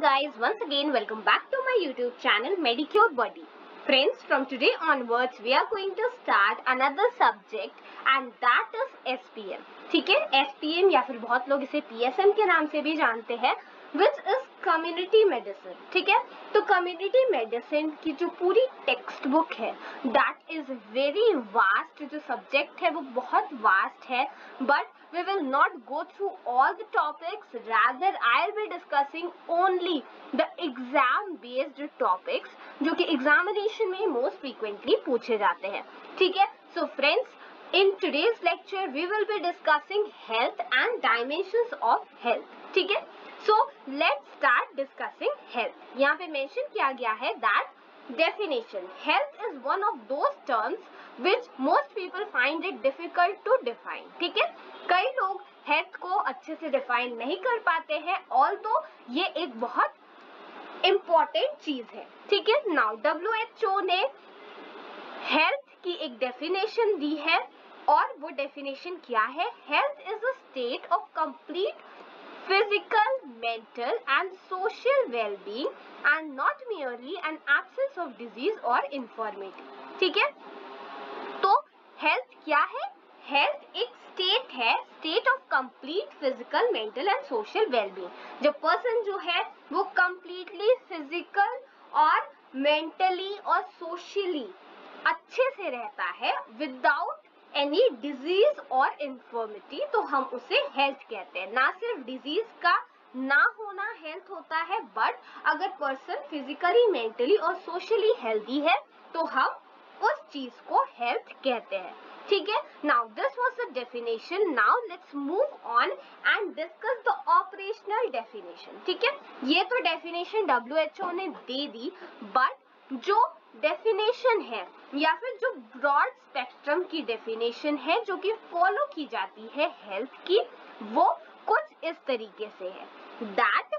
guys, once again welcome back to my YouTube channel Medicure Body. Friends, from today onwards we are going to start another subject and that is SPM. ठीक है SPM या फिर बहुत लोग इसे PSM के नाम से भी जानते हैं विच इज़ कम्युनिटी मेडिसिन ठीक है तो कम्युनिटी मेडिसिन की जो पूरी टेक्स्ट बुक है दैट इज़ वेरी वास्ट जो सब्जेक्ट है वो बहुत वास्ट है but we will not go through all the topics rather i'll be discussing only the exam based topics जो कि एग्जामिनेशन में मोस्ट फ्रीक्वेंटली पूछे जाते हैं ठीक है so friends in today's lecture we will be discussing health and dimensions of health ठीक है so let's start discussing health यहाँ पे मेंशन किया गया है that definition health is one of those terms which most people find it difficult to define ठीक है? कई लोग हेल्थ को अच्छे से डिफाइन नहीं कर पाते हैं ऑल तो ये एक बहुत इंपॉर्टेंट चीज़ है। ठीक है? नाउ डब्ल्यू एच ओ ने हेल्थ की एक डेफिनेशन दी है और वो डेफिनेशन क्या है? Health is a state of complete physical, mental and social well-being and not merely an absence of disease or. ठीक है? हेल्थ क्या है? हेल्थ एक स्टेट है state of complete physical mental and social wellbeing जब person जो है, वो कंप्लीटली फ़िज़िकल और मेंटली और सोशली अच्छे से रहता है विदाउट एनी डिज़ीज़ और इन्फॉर्मिटी तो हम उसे हेल्थ कहते हैं। ना सिर्फ़ डिज़ीज़ का ना होना हेल्थ होता है बट अगर पर्सन फिजिकली मेंटली और सोशली हेल्दी है तो हम उस चीज़ को हेल्थ कहते हैं। ठीक है? Now this was the definition now let's move on and discuss the operational definition ठीक है? ये तो डेफिनेशन डब्ल्यू ने दे दी बट जो डेफिनेशन है, या फिर जो ब्रॉड स्पेक्ट्रम की डेफिनेशन है, जो कि फॉलो की जाती है हेल्थ की, वो कुछ इस तरीके से है। That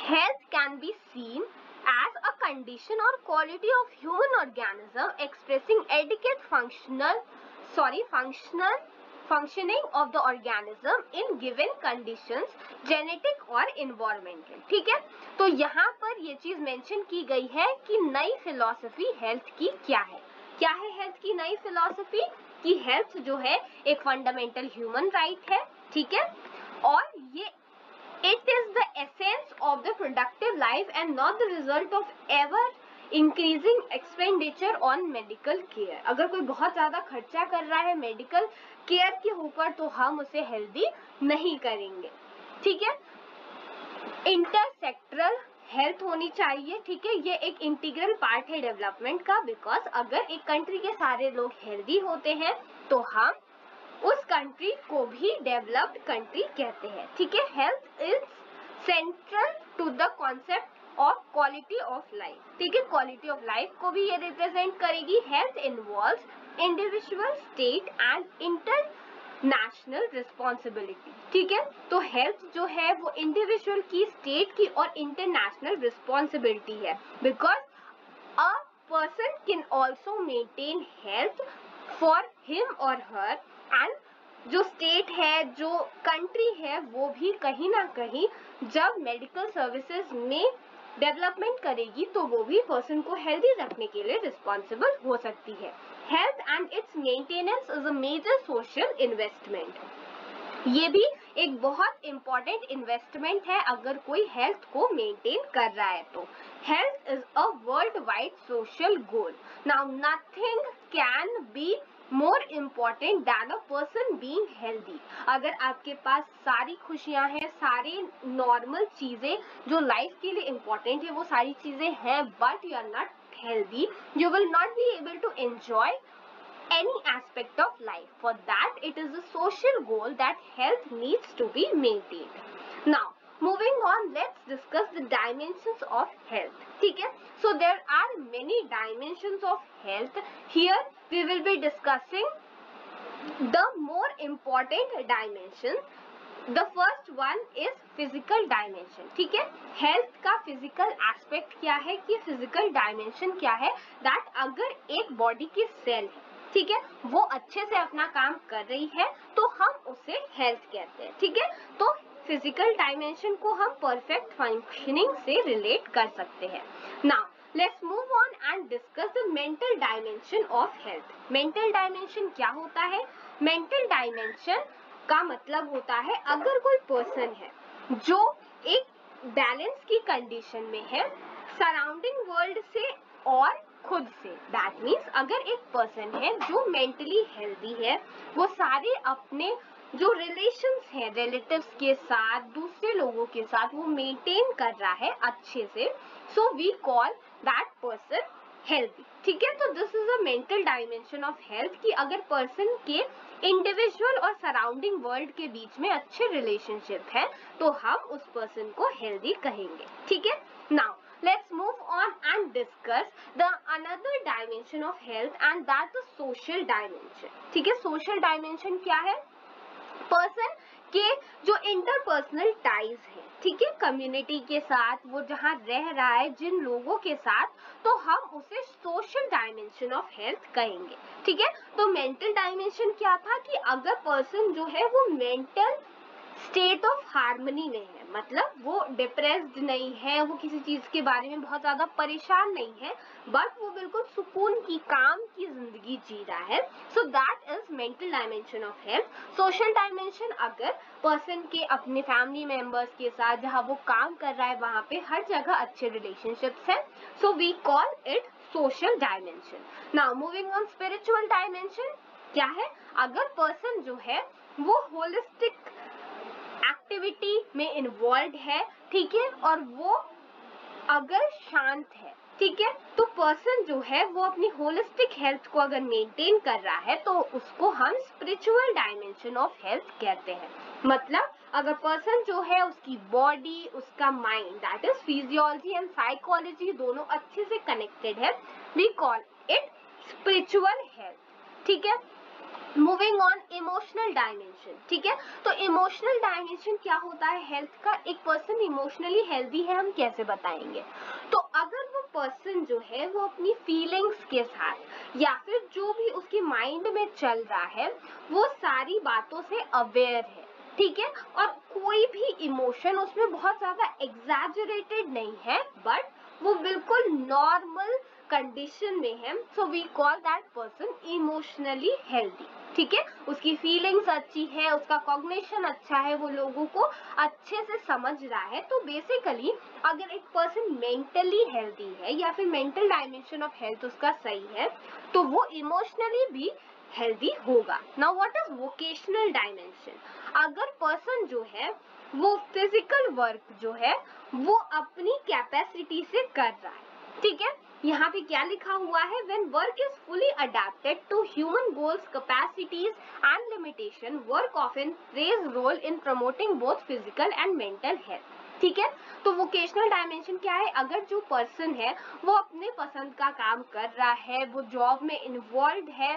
health can be seen condition और quality of human organism expressing adequate functional sorry functional functioning of the organism in given conditions, genetic और environmental. ठीक है? तो यहाँ पर ये चीज़ मेंशन की गई है कि नई फिलोसफी हेल्थ की क्या है? क्या है हेल्थ की नई फिलोसफी कि हेल्थ जो है एक फंडामेंटल ह्यूमन राइट है, ठीक है? और ये it is the essence of the productive life and not the result of ever increasing expenditure on medical care अगर कोई बहुत ज़्यादा खर्चा कर रहा है मेडिकल केयर के ऊपर तो हम उसे हेल्दी नहीं करेंगे। ठीक है? इंटरसेक्टरल हेल्थ होनी चाहिए, ठीक है? ये एक इंटीग्रल पार्ट है डेवलपमेंट का बिकॉज़ अगर एक कंट्री के सारे लोग हेल्दी होते हैं तो हम उस कंट्री को भी डेवलप्ड कंट्री कहते हैं। ठीक है? Health is central to the concept और क्वालिटी ऑफ़ लाइफ ठीक है? क्वालिटी ऑफ़ लाइफ को भी ये रिप्रेजेंट करेगी। Health involve individual state and international responsibility ठीक है? तो हेल्थ जो है वो इंडिविजुअल की स्टेट की और इंटरनेशनल रिस्पॉन्सिबिलिटी है। Because a person can also maintain health for him और हर एंड जो स्टेट है, जो कंट्री है, वो भी कहीं ना कहीं जब मेडिकल सर्विसेज़ में डेवलपमेंट करेगी तो वो भी पर्सन को हेल्दी रखने के लिए रिस्पॉन्सिबल हो सकती है। Health and its maintenance is a major social investment ये भी एक बहुत इंपॉर्टेंट इन्वेस्टमेंट है, अगर कोई हेल्थ को मेंटेन कर रहा है तो। Health is a world wide social goal now nothing can be more important than a person being healthy अगर आपके पास सारी खुशियाँ हैं, सारी नॉर्मल चीज़ें जो लाइफ के लिए इम्पोर्टेंट है, वो सारी चीज़ें हैं but you are not healthy you will not be able to enjoy any aspect of life for that it is a goal that health needs to be maintain now moving on let's discuss the dimension of health ठीक है? So there are many dimension of health here we will be discussing the more important dimensions. First one is physical dimension ठीक है? Health का physical aspect क्या है? कि physical dimension क्या है? दैट अगर एक बॉडी की सेल है, ठीक है? वो अच्छे से अपना काम कर रही है तो हम उसे हेल्थ कहते हैं, ठीक है? तो फ़िज़िकल डायमेंशन को हम परफेक्ट फंक्शनिंग से रिलेट कर सकते हैं। Now let's move on and discuss the mental dimension of health mental dimension क्या होता है? मेंटल डायमेंशन का मतलब होता है अगर कोई पर्सन है जो एक बैलेंस की कंडीशन में है सराउंडिंग वर्ल्ड से और खुद से। दैट मीन्स अगर एक पर्सन है जो मेंटली हेल्दी है, वो सारे अपने जो रिलेशंस हैं रिलेटिव्स के साथ, दूसरे लोगों के साथ, वो मेंटेन कर रहा है अच्छे से so we call that person healthy ठीक है? तो this is a mental dimension of health कि अगर पर्सन के इंडिविजुअल और सराउंडिंग वर्ल्ड के बीच में अच्छे रिलेशनशिप है तो हम उस पर्सन को हेल्दी कहेंगे। ठीक है? Now let's move on and discuss the another dimension of health and that is social dimension. ठीक है? Social dimension क्या है? पर्सन के जो इंटरपर्सनल टाइज है, ठीक है? कम्युनिटी के साथ, वो जहाँ रह रहा है, जिन लोगों के साथ तो हम उसे सोशल डायमेंशन ऑफ़ हेल्थ कहेंगे, ठीक है? तो मेंटल डायमेंशन क्या था कि अगर पर्सन जो है, वो मेंटल स्टेट ऑफ़ हार्मनी में है। मतलब वो डिप्रेस्ड नहीं है, वो किसी चीज़ के बारे में बहुत ज़्यादा परेशान नहीं है बट वो बिल्कुल सुकून की, काम की ज़िंदगी जी रहा है। So that is mental dimension of health social dimension अगर पर्सन के अपने फैमिली मेंबर्स के साथ जहाँ वो काम कर रहा है, वहाँ पे हर जगह अच्छे रिलेशनशिप्स हैं। So we call it social dimension now moving on spiritual dimension क्या है? अगर पर्सन जो है, वो होलिस्टिक एक्टिविटी में इन्वॉल्व है, ठीक है? और वो अगर शांत है, ठीक है? तो पर्सन जो है, वो अपनी होलिस्टिक हेल्थ को अगर मेंटेन कर रहा है तो उसको हम स्पिरिचुअल डायमेंशन ऑफ़ हेल्थ कहते हैं। मतलब अगर पर्सन जो है, उसकी बॉडी उसका mind that is physiology and psychology दोनों अच्छे से कनेक्टेड है we call it spiritual health ठीक है? मूविंग ऑन इमोशनल डायमेंशन ठीक है? तो इमोशनल डायमेंशन क्या होता है? हेल्थ का एक पर्सन इमोशनली हेल्दी है, हम कैसे बताएँगे? तो अगर वो पर्सन जो है, वो अपनी फीलिंग्स के साथ या फिर जो भी उसके माइंड में चल रहा है, वो सारी बातों से अवेयर है, ठीक है? और कोई भी इमोशन उसमें बहुत ज़्यादा एग्जैजरेटेड नहीं है बट वो बिल्कुल नॉर्मल कंडीशन में है so we call that person emotionally healthy ठीक है? उसकी फीलिंग्स अच्छी है, उसका कॉग्निशन अच्छा है, वो लोगों को अच्छे से समझ रहा है तो बेसिकली अगर एक पर्सन मेंटली हेल्दी है या फिर मेंटल डायमेंशन ऑफ़ हेल्थ उसका सही है तो वो इमोशनली भी हेल्दी होगा। Now what is vocational dimension अगर पर्सन जो है, वो फ़िज़िकल वर्क जो है, वो अपनी कैपेसिटी से कर रहा है ठीक है? यहाँ पे क्या लिखा हुआ है? Work is fully adapted to human goals capacities and limitation work of in plays role in promoting both physical and mental health ठीक है? तो वोकेशनल डायमेंशन क्या है? अगर जो पर्सन है, वो अपने पसंद का काम कर रहा है, वो जॉब में इन्वॉल्व है,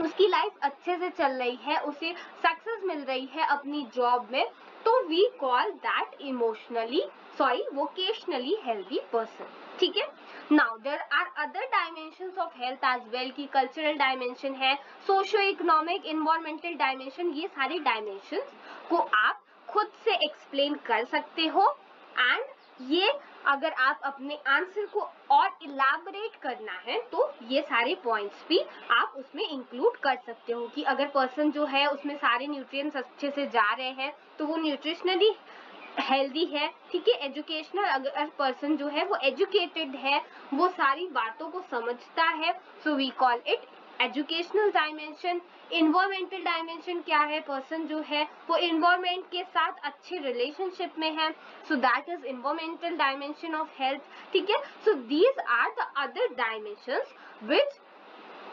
उसकी लाइफ अच्छे से चल रही है, उसे सक्सेस मिल रही है अपनी जॉब में तो we call that emotionally sorry vocationally healthy person ठीक है? Now there are other dimension of health as well की कल्चरल डायमेंशन है सोशो इकोनॉमिक इन्वायरमेंटल डायमेंशन ये सारे डायमेंशन को आप खुद से एक्सप्लेन कर सकते हो। एंड ये अगर आप अपने आंसर को और इलाबरेट करना है तो ये सारे पॉइंट्स भी आप उसमें इंक्लूड कर सकते हो कि अगर पर्सन जो है, उसमें सारे न्यूट्रिएंट्स अच्छे से जा रहे हैं तो वो न्यूट्रिशनली हेल्दी है, ठीक है? एजुकेशनल अगर पर्सन जो है, वो एजुकेटेड है, वो सारी बातों को समझता है। So we call it educational dimension environmental dimension क्या है? पर्सन जो है, वो इन्वायरमेंट के साथ अच्छे रिलेशनशिप में है। So that is environmental dimension of health ठीक है? So these are the other dimension which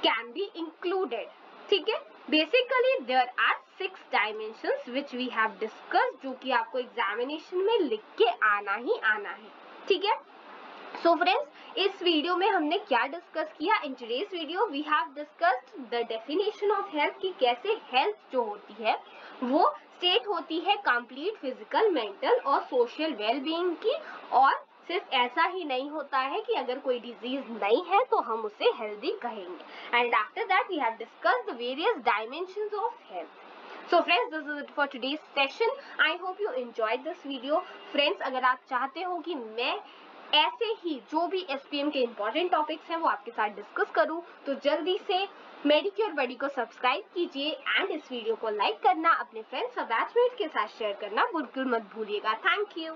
can be included ठीक है? Basically there are six dimension which we have discuss जो कि आपको एग्जामिनेशन में लिख के आना ही आना है। ठीक है? सो so फ्रेंड्स इस वीडियो में हमने क्या डिस्कस किया? In today's video we have discussed the definition of health कि कैसे हेल्थ जो होती है, वो स्टेट होती है कंप्लीट फ़िज़िकल मेंटल और सोशल वेल बीइंग की। और सिर्फ़ ऐसा ही नहीं होता है कि अगर कोई डिज़ीज़ नहीं है तो हम उसे हेल्दी कहेंगे। And after that we have discuss the various dimensions of health so friends this is it for today's session I hope you enjoyed this video friends अगर आप चाहते हो कि मैं ऐसे ही जो भी एसपीएम के इंपॉर्टेंट टॉपिक्स हैं वो आपके साथ डिस्कस करूँ तो जल्दी से मेडिक्योर बडी को सब्सक्राइब कीजिए एंड इस वीडियो को लाइक करना, अपने फ्रेंड्स और बैचमेट के साथ शेयर करना बिल्कुल मत भूलिएगा। Thank you